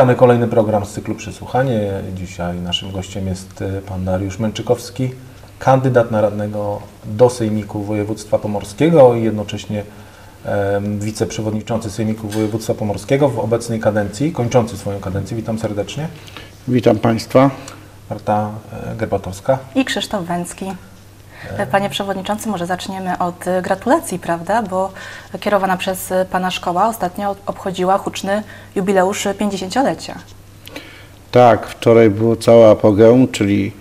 Witamy kolejny program z cyklu Przysłuchanie. Dzisiaj naszym gościem jest e, pan Dariusz Męczykowski, kandydat na radnego do Sejmiku Województwa Pomorskiego i jednocześnie wiceprzewodniczący Sejmiku Województwa Pomorskiego w obecnej kadencji, kończący swoją kadencję. Witam serdecznie. Witam Państwa. Marta e, Gerbatowska. I Krzysztof Węcki. Panie Przewodniczący, może zaczniemy od y, gratulacji, prawda? Bo kierowana przez y, Pana szkoła ostatnio obchodziła huczny jubileusz 50-lecia. Tak, wczoraj było całe apogeum, czyli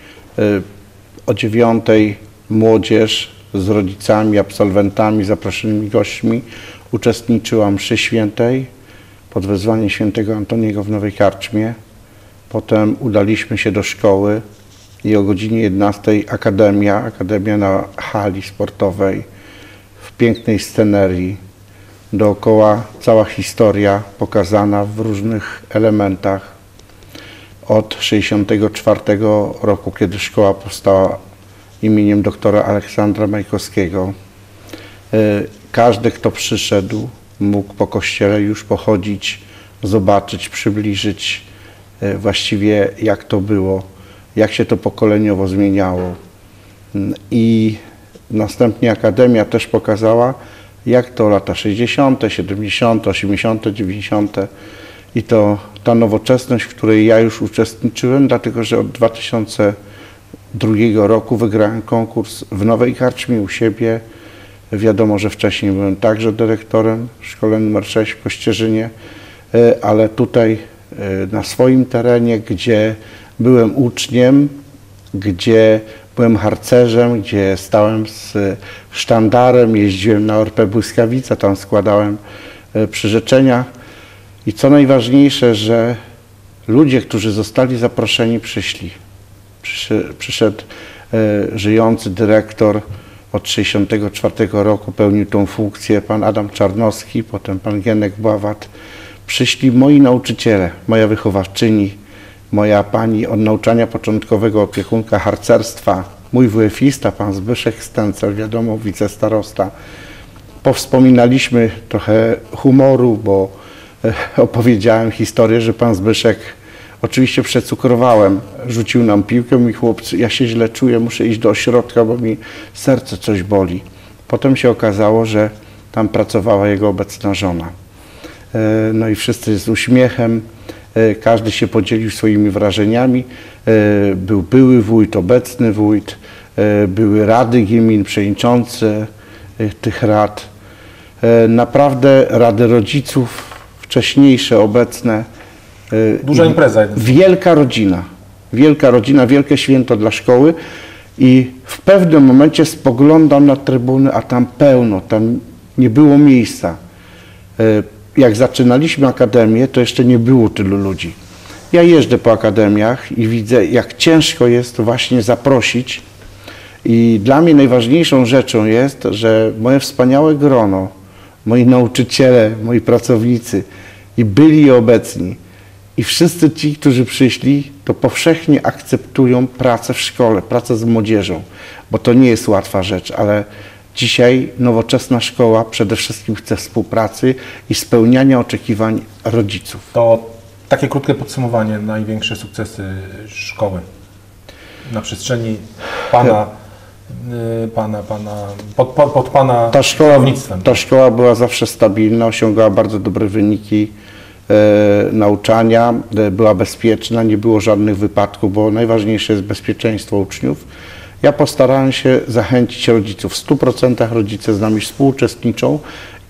o dziewiątej młodzież z rodzicami, absolwentami, zaproszonymi gośćmi uczestniczyła mszy świętej pod wezwaniem świętego Antoniego w Nowej Karczmie. Potem udaliśmy się do szkoły i o godzinie 11 akademia, akademia na hali sportowej w pięknej scenerii. Dookoła cała historia pokazana w różnych elementach od 64 roku, kiedy szkoła powstała imieniem doktora Aleksandra Majkowskiego. E, Każdy, kto przyszedł, mógł po kościele już pochodzić, zobaczyć, przybliżyć e, właściwie jak to było, jak się to pokoleniowo zmieniało. Mm, I następnie Akademia też pokazała, jak to lata 60., 70., 80., 90. I to ta nowoczesność, w której ja już uczestniczyłem, dlatego że od 2002 roku wygrałem konkurs w Nowej Karczmie u siebie. Wiadomo, że wcześniej byłem także dyrektorem w szkole nr 6 w Kościerzynie, e, ale tutaj e, na swoim terenie, gdzie byłem uczniem, gdzie byłem harcerzem, gdzie stałem z sztandarem, jeździłem na Orpę Błyskawica, tam składałem e, przyrzeczenia. I co najważniejsze, że ludzie, którzy zostali zaproszeni, przyszli. Przyszedł e, żyjący dyrektor od 1964 roku, pełnił tą funkcję, pan Adam Czarnowski, potem pan Gienek Bławat. Przyszli moi nauczyciele, moja wychowawczyni, moja pani od nauczania początkowego opiekunka harcerstwa, mój WF-ista, pan Zbyszek Stencel, wiadomo, wicestarosta. Powspominaliśmy trochę humoru, bo e, opowiedziałem historię, że pan Zbyszek, oczywiście przecukrowałem, rzucił nam piłkę, mi chłopcy, ja się źle czuję, muszę iść do ośrodka, bo mi serce coś boli. Potem się okazało, że tam pracowała jego obecna żona. E, No i wszyscy z uśmiechem, każdy się podzielił swoimi wrażeniami. E, Był były wójt, obecny wójt, e, były rady gmin, przewodniczące e, tych rad. E, Naprawdę rady rodziców, wcześniejsze, obecne. e, Duża impreza. Wielka rodzina, wielka rodzina, wielkie święto dla szkoły i w pewnym momencie spoglądam na trybuny, a tam pełno, tam nie było miejsca. Jak zaczynaliśmy akademię, to jeszcze nie było tylu ludzi. Ja jeżdżę po akademiach i widzę, jak ciężko jest właśnie zaprosić. I dla mnie najważniejszą rzeczą jest, że moje wspaniałe grono, moi nauczyciele, moi pracownicy i byli obecni, i wszyscy ci, którzy przyszli, to powszechnie akceptują pracę w szkole, pracę z młodzieżą, bo to nie jest łatwa rzecz, ale dzisiaj nowoczesna szkoła przede wszystkim chce współpracy i spełniania oczekiwań rodziców. To takie krótkie podsumowanie, największe sukcesy szkoły na przestrzeni Pana, y, pana, pana pod, pod, pod Pana Ta szkoła, ta szkoła była zawsze stabilna, osiągała bardzo dobre wyniki e, nauczania, e, była bezpieczna, nie było żadnych wypadków, bo najważniejsze jest bezpieczeństwo uczniów. Ja postarałem się zachęcić rodziców. W 100% rodzice z nami współuczestniczą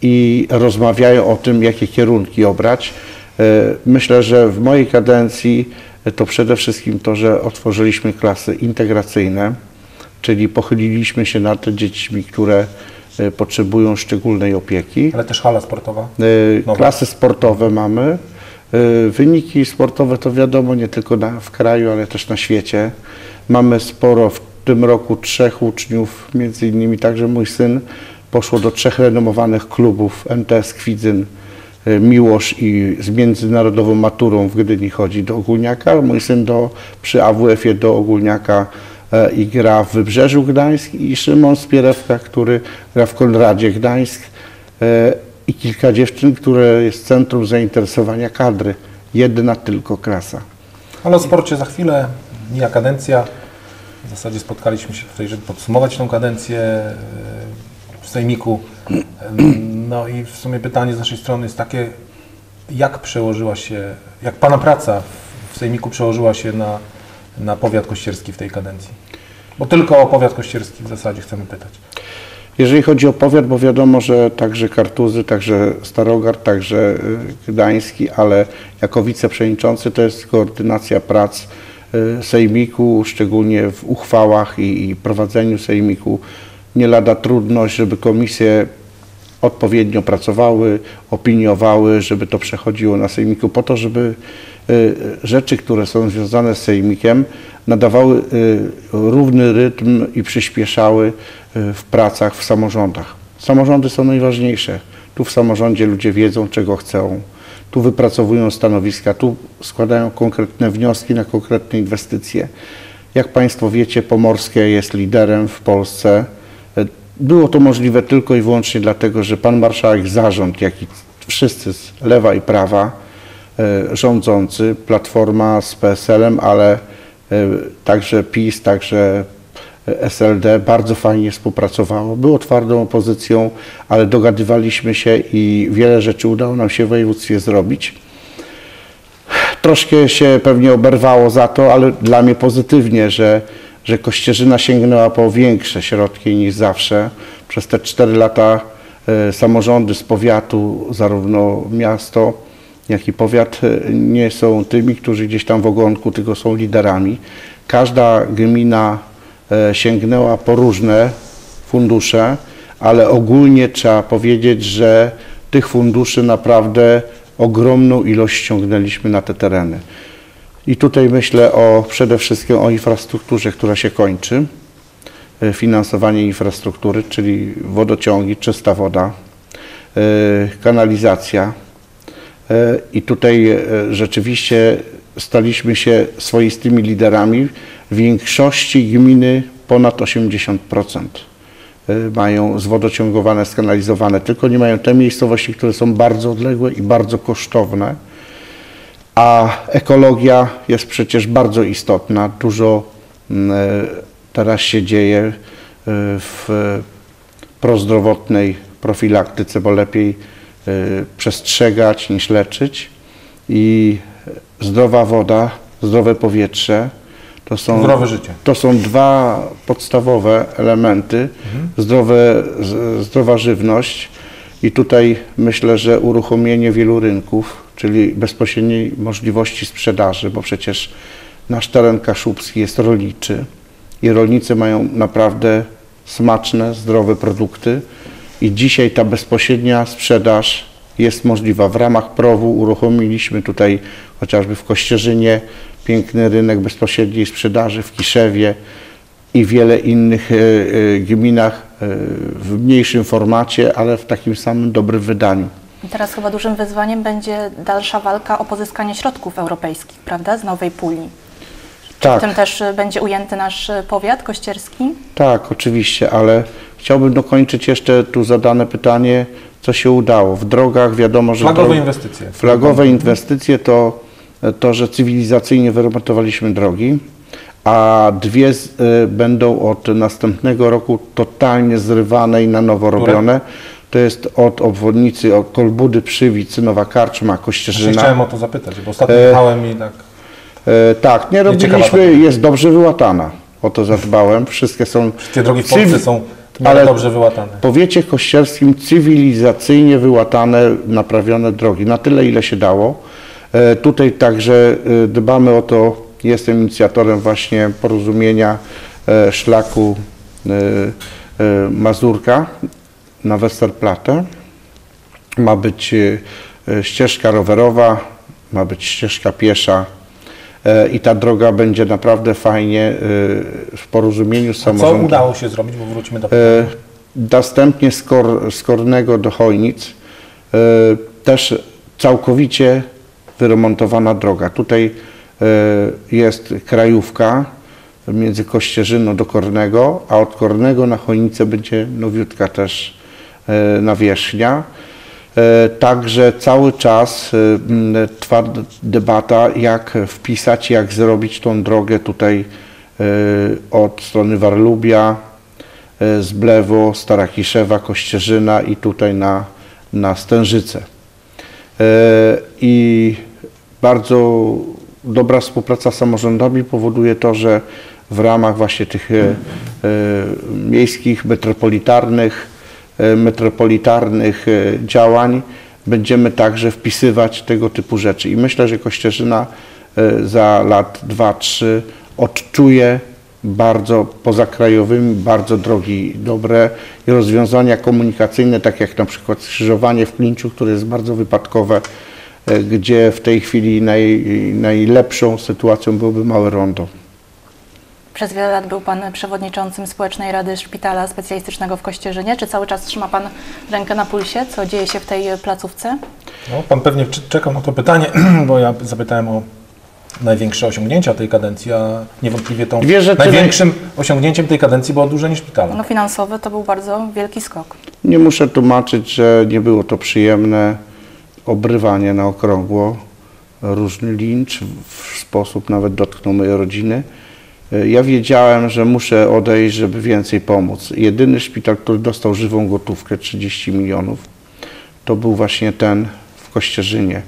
i rozmawiają o tym, jakie kierunki obrać. E, Myślę, że w mojej kadencji e, to przede wszystkim to, że otworzyliśmy klasy integracyjne, czyli pochyliliśmy się nad dziećmi, które e, potrzebują szczególnej opieki. Ale też hala sportowa. Klasy sportowe mamy. Wyniki sportowe to wiadomo nie tylko na, w kraju, ale też na świecie. Mamy sporo w tym roku trzech uczniów, między innymi także mój syn poszło do trzech renomowanych klubów MTS Kwidzyn, e, Miłosz i z międzynarodową maturą w Gdyni chodzi do Ogólniaka. Mój syn do, przy AWF-ie do Ogólniaka e, i gra w Wybrzeżu Gdańsk i Szymon Spierewka, który gra w Konradzie Gdańsk e, i kilka dziewczyn, które jest centrum zainteresowania kadry. Jedna tylko klasa. Ale o sporcie za chwilę, mija kadencja. W zasadzie spotkaliśmy się tutaj, żeby podsumować tą kadencję e, w Sejmiku. E, No i w sumie pytanie z naszej strony jest takie, jak przełożyła się, jak Pana praca w Sejmiku przełożyła się na, na powiat kościerski w tej kadencji? Bo tylko o powiat kościerski w zasadzie chcemy pytać. Jeżeli chodzi o powiat, bo wiadomo, że także Kartuzy, także Starogard, także y, Gdański, ale jako wiceprzewodniczący to jest koordynacja prac Sejmiku, szczególnie w uchwałach i, i prowadzeniu Sejmiku. Nie lada trudność, żeby komisje odpowiednio pracowały, opiniowały, żeby to przechodziło na Sejmiku, po to, żeby y, rzeczy, które są związane z Sejmikiem, nadawały y, równy rytm i przyspieszały w pracach w samorządach. Samorządy są najważniejsze. Tu w samorządzie ludzie wiedzą, czego chcą. Tu wypracowują stanowiska, tu składają konkretne wnioski na konkretne inwestycje. Jak Państwo wiecie, Pomorskie jest liderem w Polsce. Było to możliwe tylko i wyłącznie dlatego, że Pan Marszałek, zarząd, jak i wszyscy z lewa i prawa, e, rządzący, Platforma z PSL-em, ale e, także PiS, także SLD bardzo fajnie współpracowało. Było twardą opozycją, ale dogadywaliśmy się i wiele rzeczy udało nam się w województwie zrobić. Troszkę się pewnie oberwało za to, ale dla mnie pozytywnie, że, że Kościerzyna sięgnęła po większe środki niż zawsze. Przez te cztery lata e, samorządy z powiatu, zarówno miasto, jak i powiat e, nie są tymi, którzy gdzieś tam w ogonku, tylko są liderami. Każda gmina sięgnęła po różne fundusze, ale ogólnie trzeba powiedzieć, że tych funduszy naprawdę ogromną ilość ściągnęliśmy na te tereny. I tutaj myślę o, przede wszystkim o infrastrukturze, która się kończy. E, Finansowanie infrastruktury, czyli wodociągi, czysta woda, e, kanalizacja. E, I tutaj e, rzeczywiście staliśmy się swoistymi liderami. Większości gminy ponad 80% e, mają zwodociągowane, skanalizowane, tylko nie mają te miejscowości, które są bardzo odległe i bardzo kosztowne. A ekologia jest przecież bardzo istotna. Dużo mm, e, teraz się dzieje e, w prozdrowotnej profilaktyce, bo lepiej przestrzegać niż leczyć. I zdrowa woda, zdrowe powietrze to są, Zdrowe życie. to są dwa podstawowe elementy. Zdrowe, z- zdrowa żywność i tutaj myślę, że uruchomienie wielu rynków, czyli bezpośredniej możliwości sprzedaży, bo przecież nasz teren kaszubski jest rolniczy i rolnicy mają naprawdę smaczne, zdrowe produkty i dzisiaj ta bezpośrednia sprzedaż jest możliwa. W ramach PROW-u uruchomiliśmy tutaj chociażby w Kościerzynie piękny rynek bezpośredniej sprzedaży, w Kiszewie i wiele innych e, e, gminach e, w mniejszym formacie, ale w takim samym dobrym wydaniu. Teraz chyba dużym wyzwaniem będzie dalsza walka o pozyskanie środków europejskich, prawda, z nowej puli. W Tak, tym też będzie ujęty nasz powiat kościerski. tak, oczywiście, ale chciałbym dokończyć jeszcze tu zadane pytanie, co się udało. W drogach wiadomo, że Flagowe drog- inwestycje. Flagowe inwestycje to to, że cywilizacyjnie wyremontowaliśmy drogi, a dwie z, y, będą od następnego roku totalnie zrywane i na nowo robione. To jest od obwodnicy, od Kolbudy, Przywicy, Nowa Karczma, Właśnie Kościerzyna. chciałem o to zapytać, bo ostatnio E, jechałem i tak... E, tak, nie Nieciekawa robiliśmy, jest dobrze wyłatana. O to zadbałem. Wszystkie są. Te drogi w cywi- Polsce są ale- dobrze wyłatane. W powiecie kościerskim cywilizacyjnie wyłatane, naprawione drogi, na tyle ile się dało. E, Tutaj także e, dbamy o to, jestem inicjatorem właśnie porozumienia e, szlaku Mazurka na Westerplatte. Ma być ścieżka rowerowa, ma być ścieżka piesza i ta droga będzie naprawdę fajnie w porozumieniu z Co samorządem. udało się zrobić, bo wrócimy do E, Następnie z, Kor, z Kornego do Chojnic też całkowicie wyremontowana droga. Tutaj e, jest krajówka między Kościerzyną do Kornego, a od Kornego na Chojnicę będzie nowiutka też e, nawierzchnia. E, Także cały czas trwa debata, jak wpisać, jak zrobić tą drogę tutaj od strony Warlubia, Zblewo, Stara Kiszewa, Kościerzyna i tutaj na, na Stężyce. I bardzo dobra współpraca z samorządami powoduje to, że w ramach właśnie tych e, e, miejskich, metropolitarnych, e, metropolitarnych e, działań będziemy także wpisywać tego typu rzeczy. I myślę, że Kościerzyna e, za lat 2-3 odczuje bardzo pozakrajowymi, bardzo drogi dobre rozwiązania komunikacyjne, tak jak na przykład skrzyżowanie w Klinczu, które jest bardzo wypadkowe, gdzie w tej chwili naj, najlepszą sytuacją byłoby małe rondo. Przez wiele lat był Pan przewodniczącym Społecznej Rady Szpitala Specjalistycznego w Kościerzynie. Czy cały czas trzyma Pan rękę na pulsie, co dzieje się w tej placówce? No, pan pewnie czekał na to pytanie, bo ja zapytałem o największe osiągnięcia tej kadencji, a niewątpliwie tą Wie, że tyle- największym osiągnięciem tej kadencji było oddłużenie szpitala. No finansowy to był bardzo wielki skok. Nie muszę tłumaczyć, że nie było to przyjemne obrywanie na okrągło, różny lincz, w sposób nawet dotknął mojej rodziny. E, Ja wiedziałem, że muszę odejść, żeby więcej pomóc. Jedyny szpital, który dostał żywą gotówkę, 30 milionów, to był właśnie ten w Kościerzynie.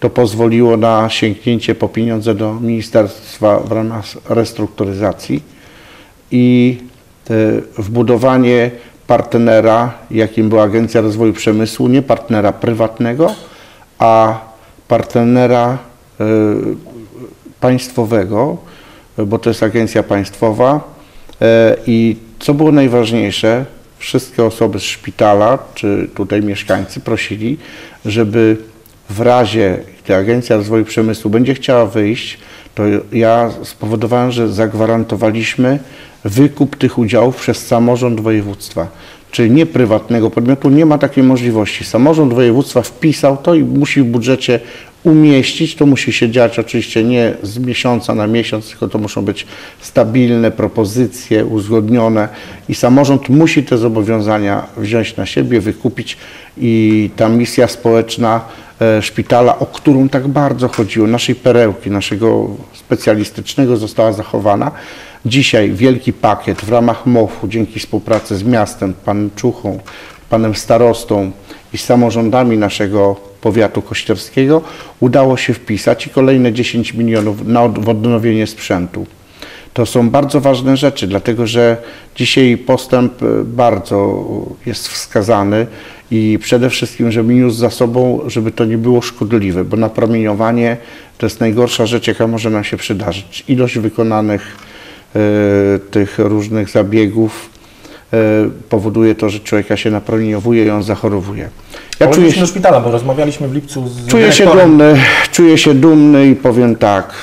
To pozwoliło na sięgnięcie po pieniądze do ministerstwa w ramach restrukturyzacji i e, wbudowanie partnera, jakim była Agencja Rozwoju Przemysłu, nie partnera prywatnego, a partnera e, państwowego, bo to jest agencja państwowa. E, I co było najważniejsze, wszystkie osoby z szpitala, czy tutaj mieszkańcy prosili, żeby w razie, gdy Agencja Rozwoju Przemysłu będzie chciała wyjść, to ja spowodowałem, że zagwarantowaliśmy wykup tych udziałów przez samorząd województwa. Czyli nie prywatnego podmiotu, nie ma takiej możliwości. Samorząd województwa wpisał to i musi w budżecie umieścić. To musi się dziać oczywiście nie z miesiąca na miesiąc, tylko to muszą być stabilne propozycje, uzgodnione i samorząd musi te zobowiązania wziąć na siebie, wykupić i ta misja społeczna e, szpitala, o którą tak bardzo chodziło, naszej perełki, naszego specjalistycznego została zachowana. Dzisiaj wielki pakiet w ramach MOF-u dzięki współpracy z miastem, panem Czuchą, panem starostą i samorządami naszego powiatu kościerskiego udało się wpisać i kolejne 10 milionów na od- odnowienie sprzętu. To są bardzo ważne rzeczy, dlatego że dzisiaj postęp e, bardzo jest wskazany i przede wszystkim, żeby niósł za sobą, żeby to nie było szkodliwe, bo napromieniowanie to jest najgorsza rzecz, jaka może nam się przydarzyć. Ilość wykonanych tych różnych zabiegów e, powoduje to, że człowieka się napromieniowuje i on zachorowuje. Ja czuję się, do szpitala, bo rozmawialiśmy w lipcu z czuję się dyrektorem. dumny, czuję się dumny i powiem tak,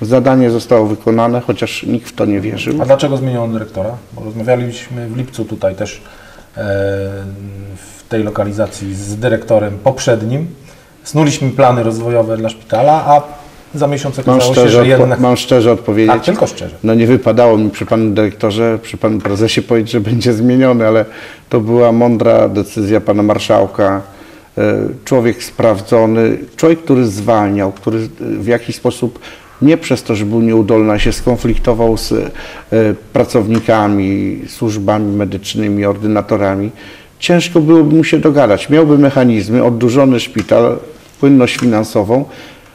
zadanie zostało wykonane, chociaż nikt w to nie wierzył. A dlaczego zmieniono dyrektora? Bo rozmawialiśmy w lipcu tutaj też e, w tej lokalizacji z dyrektorem poprzednim. Snuliśmy plany rozwojowe dla szpitala, a za miesiąc Mam okazało się, szczerze, że odpo- jednak... mam szczerze odpowiedzieć. Tak, tylko szczerze. No nie wypadało mi przy panu dyrektorze, przy panu prezesie powiedzieć, że będzie zmieniony, ale to była mądra decyzja pana marszałka. E, Człowiek sprawdzony, człowiek, który zwalniał, który w jakiś sposób nie przez to, że był nieudolny, a się skonfliktował z e, pracownikami, służbami medycznymi, ordynatorami. Ciężko byłoby mu się dogadać. Miałby mechanizmy, oddłużony szpital, płynność finansową,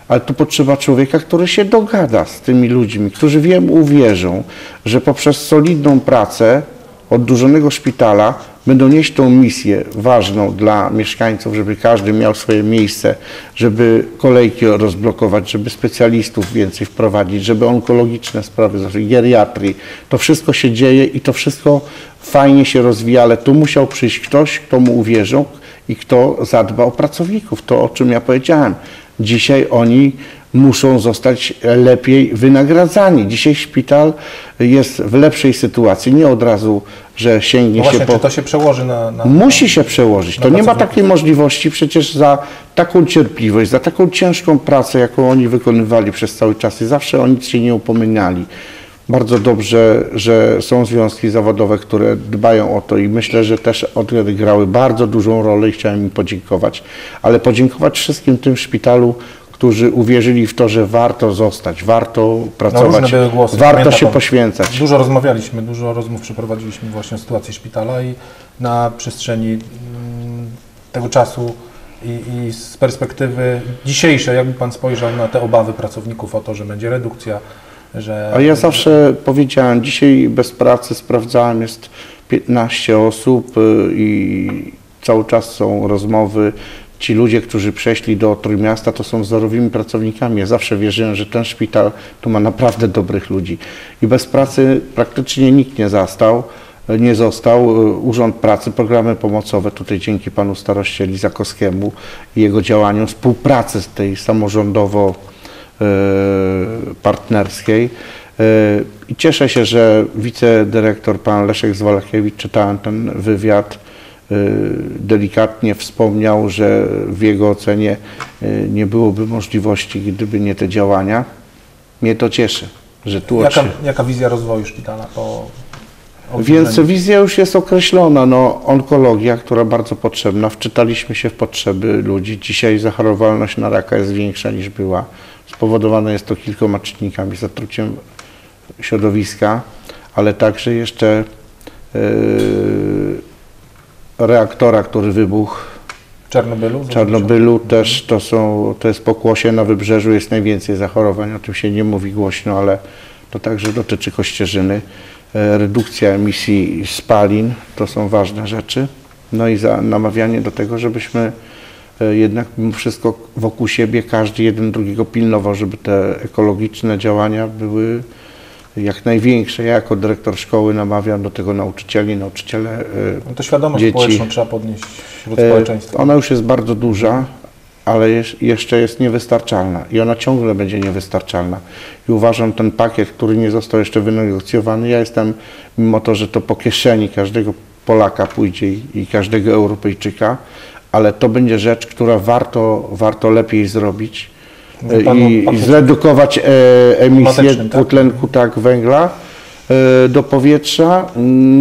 ale tu potrzeba człowieka, który się dogada z tymi ludźmi, którzy wiem, uwierzą, że poprzez solidną pracę oddłużonego szpitala będą nieść tą misję ważną dla mieszkańców, żeby każdy miał swoje miejsce, żeby kolejki rozblokować, żeby specjalistów więcej wprowadzić, żeby onkologiczne sprawy, geriatrii. To wszystko się dzieje i to wszystko fajnie się rozwija, ale tu musiał przyjść ktoś, kto mu uwierzył i kto zadba o pracowników. To, o czym ja powiedziałem. Dzisiaj oni muszą zostać lepiej wynagradzani. Dzisiaj szpital jest w lepszej sytuacji. Nie od razu, że sięgnie No się właśnie, po... czy to się przełoży na... na Musi się przełożyć. To nie ma takiej możliwości przecież za taką cierpliwość, za taką ciężką pracę, jaką oni wykonywali przez cały czas i zawsze o nic się nie upominali. Bardzo dobrze, że są związki zawodowe, które dbają o to i myślę, że też odegrały bardzo dużą rolę i chciałem im podziękować. Ale podziękować wszystkim tym w szpitalu, którzy uwierzyli w to, że warto zostać, warto pracować, No, głosy. warto Pamięta się poświęcać. Dużo rozmawialiśmy, dużo rozmów przeprowadziliśmy właśnie o sytuacji szpitala i na przestrzeni mm, tego czasu i, i z perspektywy dzisiejszej, jakby Pan spojrzał na te obawy pracowników o to, że będzie redukcja, że... A ja zawsze powiedziałem, dzisiaj bez pracy sprawdzałem, jest 15 osób y, i cały czas są rozmowy. Ci ludzie, którzy przeszli do Trójmiasta, to są wzorowymi pracownikami. Ja zawsze wierzyłem, że ten szpital tu ma naprawdę dobrych ludzi. I bez pracy praktycznie nikt nie zastał, nie został. Urząd Pracy, programy pomocowe, tutaj dzięki panu staroście Zakowskiemu i jego działaniom, współpracy z tej samorządowo partnerskiej. E, I cieszę się, że wicedyrektor pan Leszek Zwalakiewicz, czytałem ten wywiad, e, delikatnie wspomniał, że w jego ocenie e, nie byłoby możliwości, gdyby nie te działania. Mnie to cieszy, że tu Jaka, oczy- jaka wizja rozwoju szpitala po... więc wizja już jest określona. No, onkologia, która bardzo potrzebna. Wczytaliśmy się w potrzeby ludzi. Dzisiaj zachorowalność na raka jest większa niż była. Spowodowane jest to kilkoma czynnikami. Zatruciem środowiska, ale także jeszcze yy, reaktora, który wybuchł W Czarnobylu? w Czarnobylu też to są, to jest pokłosie na wybrzeżu, jest najwięcej zachorowań, o tym się nie mówi głośno, ale to także dotyczy Kościerzyny. E, Redukcja emisji spalin, to są ważne rzeczy. No i za namawianie do tego, żebyśmy e, jednak mimo wszystko wokół siebie każdy jeden drugiego pilnował, żeby te ekologiczne działania były jak największe. Ja jako dyrektor szkoły namawiam do tego nauczycieli, nauczyciele e, No to świadomość dzieci. społeczną trzeba podnieść wśród E, społeczeństwa. Ona już jest bardzo duża, ale jeszcze jest niewystarczalna i ona ciągle będzie niewystarczalna. I uważam ten pakiet, który nie został jeszcze wynegocjowany, ja jestem, mimo to, że to po kieszeni każdego Polaka pójdzie i każdego Europejczyka, ale to będzie rzecz, która warto, warto lepiej zrobić e, i, i zredukować e, emisję tak? dwutlenku tak, węgla e, do powietrza,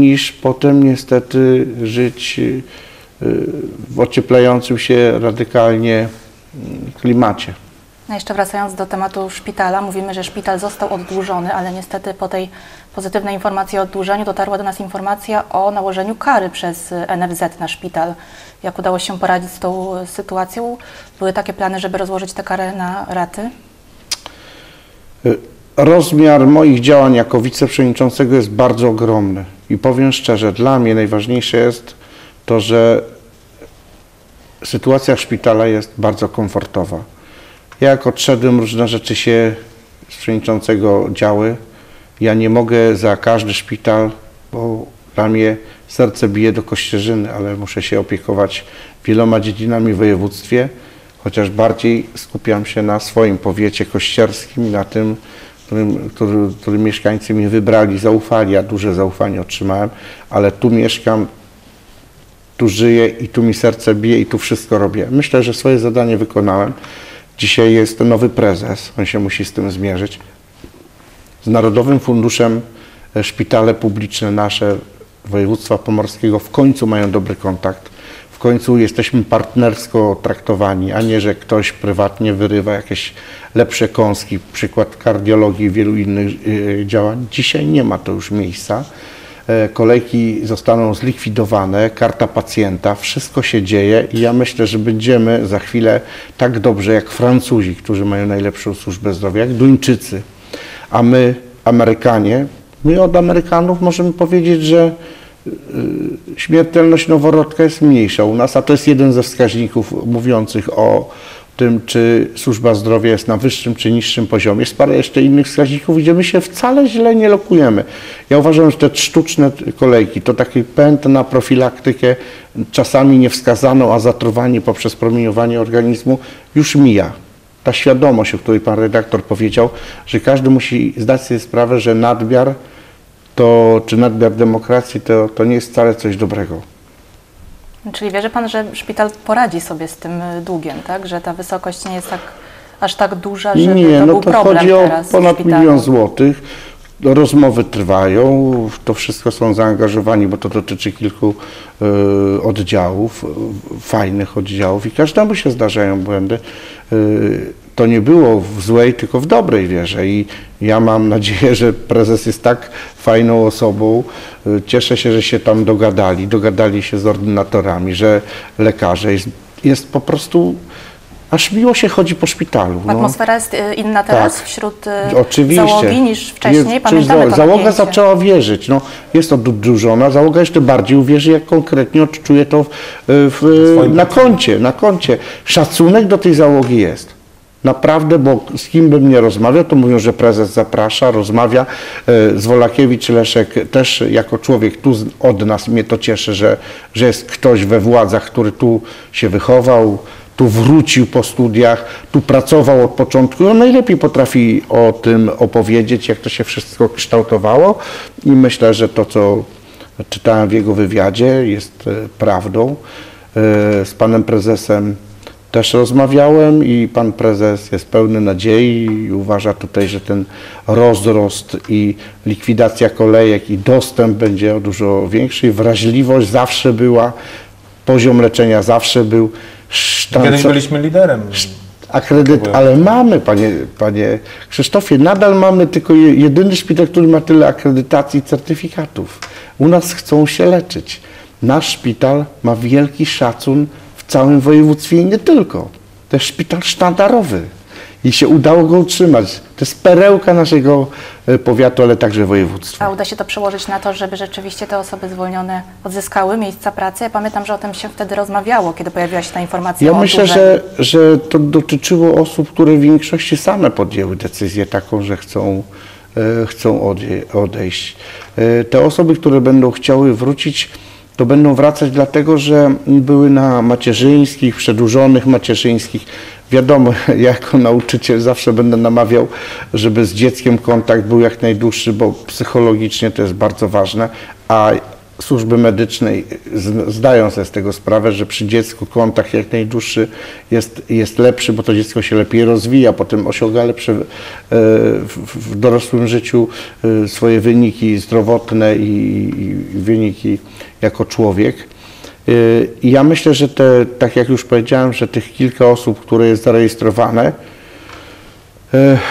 niż potem niestety żyć w ocieplającym się radykalnie mm, klimacie. No jeszcze wracając do tematu szpitala, mówimy, że szpital został oddłużony, ale niestety po tej pozytywnej informacji o oddłużeniu dotarła do nas informacja o nałożeniu kary przez NFZ na szpital. Jak udało się poradzić z tą sytuacją? Były takie plany, żeby rozłożyć tę karę na raty? Rozmiar moich działań jako wiceprzewodniczącego jest bardzo ogromny i powiem szczerze, dla mnie najważniejsze jest to, że sytuacja szpitala jest bardzo komfortowa. Ja jak odszedłem, różne rzeczy się z przewodniczącego działy. Ja nie mogę za każdy szpital, bo dla mnie serce bije do Kościerzyny, ale muszę się opiekować wieloma dziedzinami w województwie, chociaż bardziej skupiam się na swoim powiecie kościerskim na tym, którym, który, który mieszkańcy mnie wybrali, zaufali, ja duże zaufanie otrzymałem, ale tu mieszkam, tu żyję i tu mi serce bije i tu wszystko robię. Myślę, że swoje zadanie wykonałem. Dzisiaj jest nowy prezes, on się musi z tym zmierzyć. Z Narodowym Funduszem e, szpitale publiczne nasze województwa pomorskiego w końcu mają dobry kontakt. W końcu jesteśmy partnersko traktowani, a nie, że ktoś prywatnie wyrywa jakieś lepsze kąski, przykład kardiologii i wielu innych e, działań. Dzisiaj nie ma to już miejsca. E, Kolejki zostaną zlikwidowane, karta pacjenta, wszystko się dzieje i ja myślę, że będziemy za chwilę tak dobrze jak Francuzi, którzy mają najlepszą służbę zdrowia, jak Duńczycy, a my, Amerykanie, my od Amerykanów możemy powiedzieć, że y, śmiertelność noworodka jest mniejsza u nas, a to jest jeden ze wskaźników mówiących o tym, czy służba zdrowia jest na wyższym czy niższym poziomie. Jest parę jeszcze innych wskaźników, gdzie my się wcale źle nie lokujemy. Ja uważam, że te sztuczne kolejki to taki pęd na profilaktykę, czasami niewskazaną, a zatruwanie poprzez promieniowanie organizmu już mija ta świadomość, o której pan redaktor powiedział, że każdy musi zdać sobie sprawę, że nadmiar to, czy nadmiar demokracji to, to nie jest wcale coś dobrego. Czyli wierzy Pan, że szpital poradzi sobie z tym y, długiem, tak? Że ta wysokość nie jest tak, aż tak duża, żeby Nie, to no był to problem chodzi o ponad milion złotych, no, rozmowy trwają, w to wszystko są zaangażowani, bo to dotyczy kilku e, oddziałów, e, fajnych oddziałów i każdemu się zdarzają błędy. E, to nie było w złej, tylko w dobrej wierze i ja mam nadzieję, że prezes jest tak fajną osobą. Cieszę się, że się tam dogadali, dogadali się z ordynatorami, że lekarze jest, jest po prostu aż miło się chodzi po szpitalu. no. Atmosfera jest y, inna teraz Tak. wśród y, Oczywiście. załogi niż wcześniej. Jest- Pamiętamy za- Załoga napięcie. zaczęła wierzyć. No, jest oddłużona, załoga jeszcze bardziej uwierzy, jak konkretnie odczuje to w, w, na koncie, na koncie. Szacunek do tej załogi jest. Naprawdę, bo z kim bym nie rozmawiał, to mówią, że prezes zaprasza, rozmawia. E, Zwolakiewicz Leszek też jako człowiek tu od nas, mnie to cieszy, że, że jest ktoś we władzach, który tu się wychował, tu wrócił po studiach, tu pracował od początku on najlepiej potrafi o tym opowiedzieć, jak to się wszystko kształtowało i myślę, że to, co czytałem w jego wywiadzie jest e, prawdą. E, Z panem prezesem też rozmawiałem i pan prezes jest pełny nadziei i uważa tutaj, że ten rozrost i likwidacja kolejek i dostęp będzie dużo większy. Wrażliwość zawsze była, poziom leczenia zawsze był. Kiedyś Sztanco- byliśmy liderem. Akredyt, ale mamy, panie, panie Krzysztofie, nadal mamy tylko je- jedyny szpital, który ma tyle akredytacji i certyfikatów. U nas chcą się leczyć. Nasz szpital ma wielki szacun w całym województwie i nie tylko. To jest szpital sztandarowy i się udało go utrzymać. To jest perełka naszego e, powiatu, ale także województwa. A uda się to przełożyć na to, żeby rzeczywiście te osoby zwolnione odzyskały miejsca pracy? Ja pamiętam, że o tym się wtedy rozmawiało, kiedy pojawiła się ta informacja Ja o myślę, że, że to dotyczyło osób, które w większości same podjęły decyzję taką, że chcą, e, chcą odejść. E, te osoby, które będą chciały wrócić, to będą wracać dlatego, że były na macierzyńskich, przedłużonych macierzyńskich. Wiadomo, ja jako nauczyciel zawsze będę namawiał, żeby z dzieckiem kontakt był jak najdłuższy, bo psychologicznie to jest bardzo ważne, a służby medycznej zdają sobie z tego sprawę, że przy dziecku kontakt jak najdłuższy jest, jest lepszy, bo to dziecko się lepiej rozwija, potem osiąga lepsze e, w, dorosłym życiu e, swoje wyniki zdrowotne i, wyniki jako człowiek. E, I ja myślę, że te, tak jak już powiedziałem, że tych kilka osób, które jest zarejestrowane,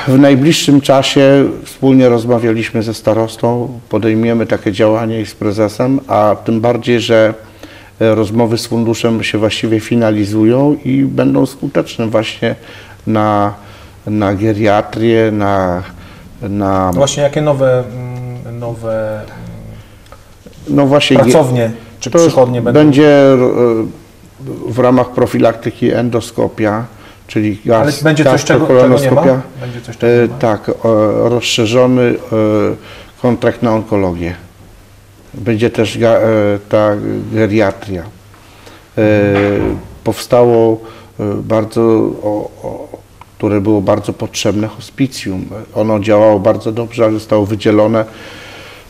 W najbliższym czasie wspólnie rozmawialiśmy ze starostą, podejmiemy takie działanie i z prezesem, a tym bardziej, że e, rozmowy z funduszem się właściwie finalizują i będą skuteczne właśnie na, na geriatrię, na, na Właśnie jakie nowe, mm, nowe no właśnie pracownie czy przychodnie będą? Będzie e, w ramach profilaktyki endoskopia, czyli Ale gaz, będzie coś, czego, czego nie ma? gastrokolonoskopia. Będzie coś, czego E? Tak, e, rozszerzony e, kontrakt na onkologię. Będzie też ta geriatria. Powstało bardzo, które było bardzo potrzebne hospicjum. Ono działało bardzo dobrze, ale zostało wydzielone.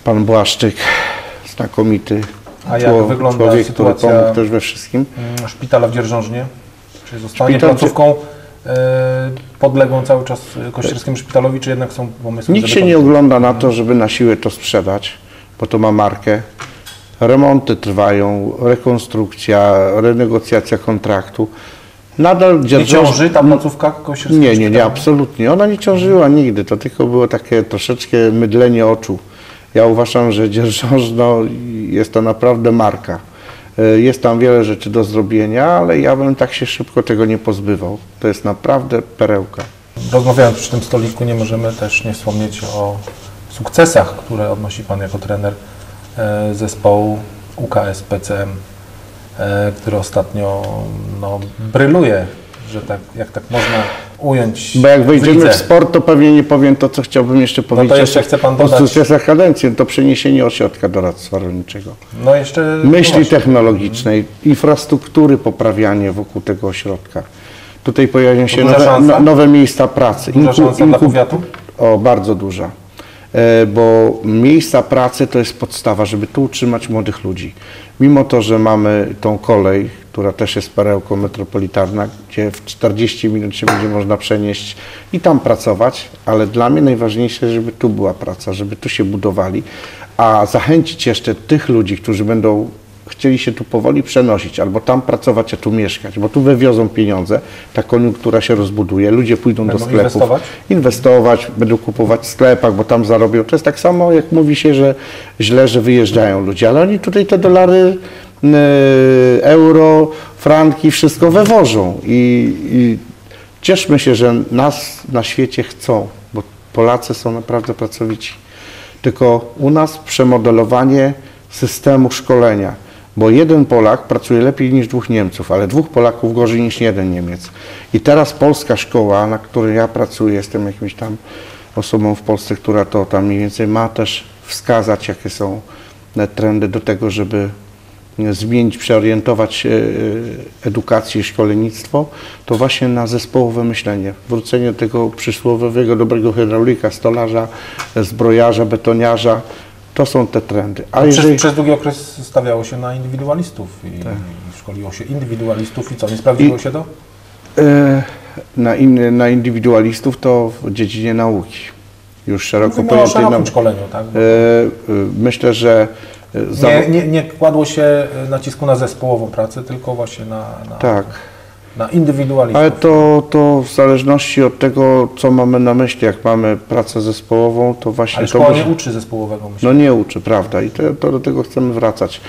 Pan Błaszczyk, znakomity A jak czło- wygląda człowiek, który pomógł też we wszystkim. Szpitala w Dzierżążnie? Czy zostanie Szpital placówką e, podległą cały czas Kościerskiemu Szpitalowi, czy jednak są pomysły, Nikt się nie ogląda na to, żeby na siłę to sprzedać, bo to ma markę. Remonty trwają, rekonstrukcja, renegocjacja kontraktu. Nadal Nie ciąży ta placówka Kościerskiego Nie, nie, nie, absolutnie. Ona nie ciążyła nigdy, to tylko było takie troszeczkę mydlenie oczu. Ja uważam, że dzierżążno jest to naprawdę marka. E, Jest tam wiele rzeczy do zrobienia, ale ja bym tak się szybko tego nie pozbywał. To jest naprawdę perełka. Rozmawiając przy tym stoliku, nie możemy też nie wspomnieć o sukcesach, które odnosi Pan jako trener e, zespołu UKS PCM, e, który ostatnio no, bryluje, że tak, jak tak można ująć. Bo jak wejdziemy w sport, to pewnie nie powiem to, co chciałbym jeszcze powiedzieć. jeszcze o- chce pan o dodać. sukcesach kadencji, to przeniesienie ośrodka doradztwa rolniczego. No jeszcze Myśli no technologicznej, infrastruktury poprawianie wokół tego ośrodka. Tutaj pojawią się nowe, no, nowe miejsca pracy. Duża Inku- szansa dla inkub- powiatu? O, bardzo duża. E, Bo miejsca pracy to jest podstawa, żeby tu utrzymać młodych ludzi. Mimo to, że mamy tą kolej, która też jest perełką metropolitarna, gdzie w 40 minut się będzie można przenieść i tam pracować, ale dla mnie najważniejsze, żeby tu była praca, żeby tu się budowali, a zachęcić jeszcze tych ludzi, którzy będą chcieli się tu powoli przenosić, albo tam pracować, a tu mieszkać, bo tu wywiozą pieniądze, ta koniunktura się rozbuduje, ludzie pójdą Będą do sklepów, inwestować? inwestować, będą kupować w sklepach, bo tam zarobią. To jest tak samo, jak mówi się, że źle, że wyjeżdżają ludzie, ale oni tutaj te dolary, euro, franki, wszystko wywożą i, i cieszmy się, że nas na świecie chcą, bo Polacy są naprawdę pracowici. Tylko u nas przemodelowanie systemu szkolenia, bo jeden Polak pracuje lepiej niż dwóch Niemców, ale dwóch Polaków gorzej niż jeden Niemiec. I teraz polska szkoła, na której ja pracuję, jestem jakimś tam osobą w Polsce, która to tam mniej więcej ma też wskazać, jakie są trendy do tego, żeby zmienić, przeorientować e, e, edukację szkolnictwo, to właśnie na zespołowe myślenie. Wrócenie do tego przysłowiowego dobrego hydraulika, stolarza, zbrojarza, betoniarza, to są te trendy. A Przez, jeżeli, przez długi okres stawiało się na indywidualistów i, i szkoliło się indywidualistów i co, nie sprawdziło I- się to? e, na, in, na indywidualistów to w dziedzinie nauki, już szeroko Mówimy o pojętej szerokim nauki. szkoleniu, tak? Myślę, że Nie, nie, nie kładło się e, nacisku na zespołową pracę, tylko właśnie na, na, tak. Na indywidualistów. Ale to, to w zależności od tego, co mamy na myśli, jak mamy pracę zespołową, to właśnie Ale to szkoła musi- nie uczy zespołowego myślenia. No nie uczy, prawda? I to, to do tego chcemy wracać.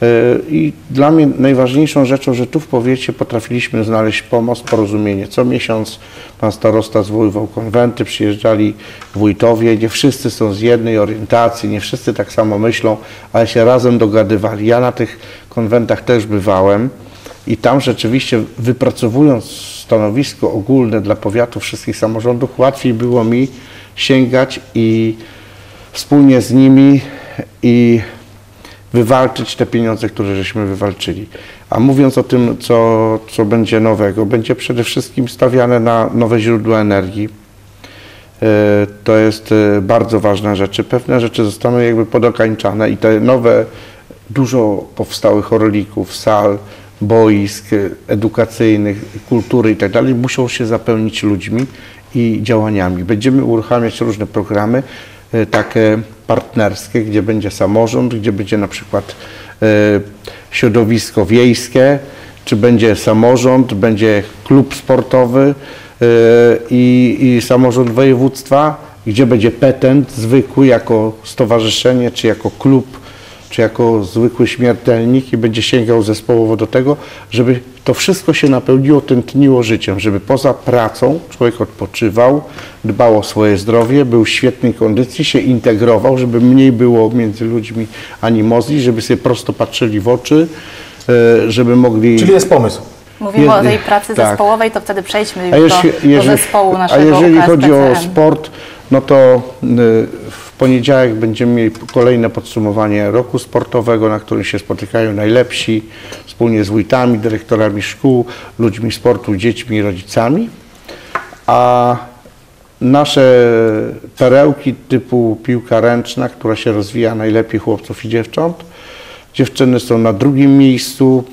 Yy, I dla mnie najważniejszą rzeczą, że tu w powiecie potrafiliśmy znaleźć pomoc, porozumienie. Co miesiąc pan starosta zwoływał konwenty, przyjeżdżali wójtowie, nie wszyscy są z jednej orientacji, nie wszyscy tak samo myślą, ale się razem dogadywali. Ja na tych konwentach też bywałem i tam rzeczywiście wypracowując stanowisko ogólne dla powiatu wszystkich samorządów, łatwiej było mi sięgać i wspólnie z nimi i wywalczyć te pieniądze, które żeśmy wywalczyli. A mówiąc o tym, co, co będzie nowego, będzie przede wszystkim stawiane na nowe źródła energii. E, To jest e, bardzo ważna rzecz. Pewne rzeczy zostaną jakby podokańczane i te nowe, dużo powstałych orlików, sal, boisk edukacyjnych, kultury i tak muszą się zapełnić ludźmi i działaniami. Będziemy uruchamiać różne programy e, takie partnerskie, gdzie będzie samorząd, gdzie będzie na przykład e, środowisko wiejskie, czy będzie samorząd, będzie klub sportowy e, i, i samorząd województwa, gdzie będzie petent zwykły jako stowarzyszenie, czy jako klub, czy jako zwykły śmiertelnik i będzie sięgał zespołowo do tego, żeby to wszystko się napełniło, tętniło życiem, żeby poza pracą człowiek odpoczywał, dbał o swoje zdrowie, był w świetnej kondycji, się integrował, żeby mniej było między ludźmi animozji, żeby sobie prosto patrzyli w oczy, e, żeby mogli... Czyli jest pomysł. Mówimy Je- o tej pracy tak. zespołowej, to wtedy przejdźmy A już jeśli, do, jeżeli, do zespołu a naszego jeżeli chodzi o sport, no to y, w poniedziałek będziemy mieli kolejne podsumowanie roku sportowego, na którym się spotykają najlepsi wspólnie z wójtami, dyrektorami szkół, ludźmi sportu, dziećmi rodzicami. A nasze perełki typu piłka ręczna, która się rozwija najlepiej chłopców i dziewcząt. Dziewczyny są na drugim miejscu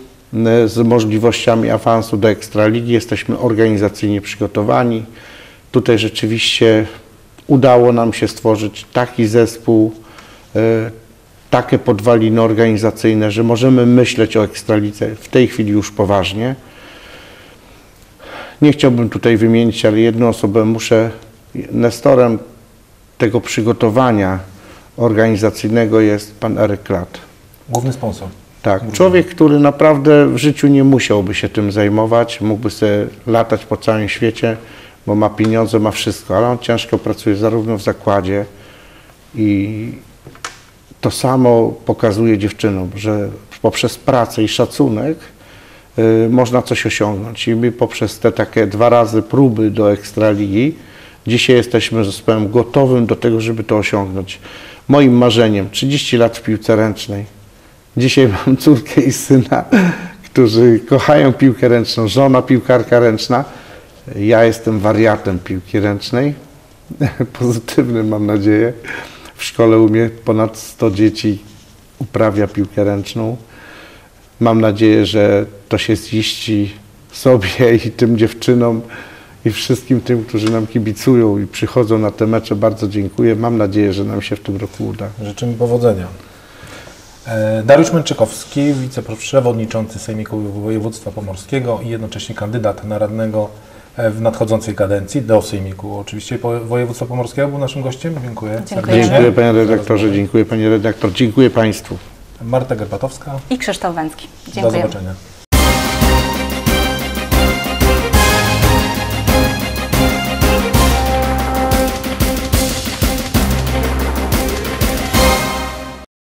y, z możliwościami awansu do Ekstraligi. Jesteśmy organizacyjnie przygotowani. Tutaj rzeczywiście udało nam się stworzyć taki zespół, y, takie podwaliny organizacyjne, że możemy myśleć o Ekstralidze w tej chwili już poważnie. Nie chciałbym tutaj wymienić, ale jedną osobę muszę, nestorem tego przygotowania organizacyjnego jest pan Eryk Klat. Główny sponsor. Tak, człowiek, który naprawdę w życiu nie musiałby się tym zajmować, mógłby sobie latać po całym świecie, bo ma pieniądze, ma wszystko, ale on ciężko pracuje zarówno w zakładzie i to samo pokazuje dziewczynom, że poprzez pracę i szacunek y, można coś osiągnąć. I my poprzez te takie dwa razy próby do Ekstraligi dzisiaj jesteśmy zespołem gotowym do tego, żeby to osiągnąć. Moim marzeniem 30 lat w piłce ręcznej. Dzisiaj mam córkę i syna, którzy kochają piłkę ręczną, żona piłkarka ręczna. Ja jestem wariatem piłki ręcznej, pozytywnym mam nadzieję. W szkole u mnie ponad 100 dzieci uprawia piłkę ręczną. Mam nadzieję, że to się ziści sobie i tym dziewczynom i wszystkim tym, którzy nam kibicują i przychodzą na te mecze. Bardzo dziękuję. Mam nadzieję, że nam się w tym roku uda. Życzymy powodzenia. E, Dariusz Męczykowski, wiceprzewodniczący Sejmiku Województwa Pomorskiego i jednocześnie kandydat na radnego w nadchodzącej kadencji do Sejmiku. Oczywiście Województwa Pomorskiego był naszym gościem. Dziękuję. Dziękuję. Dziękuję panie redaktorze, dziękuję panie redaktor, dziękuję państwu. Marta Gerbatowska. I Krzysztof Węcki. Do Dziękuję. zobaczenia.